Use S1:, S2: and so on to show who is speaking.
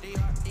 S1: Scrapping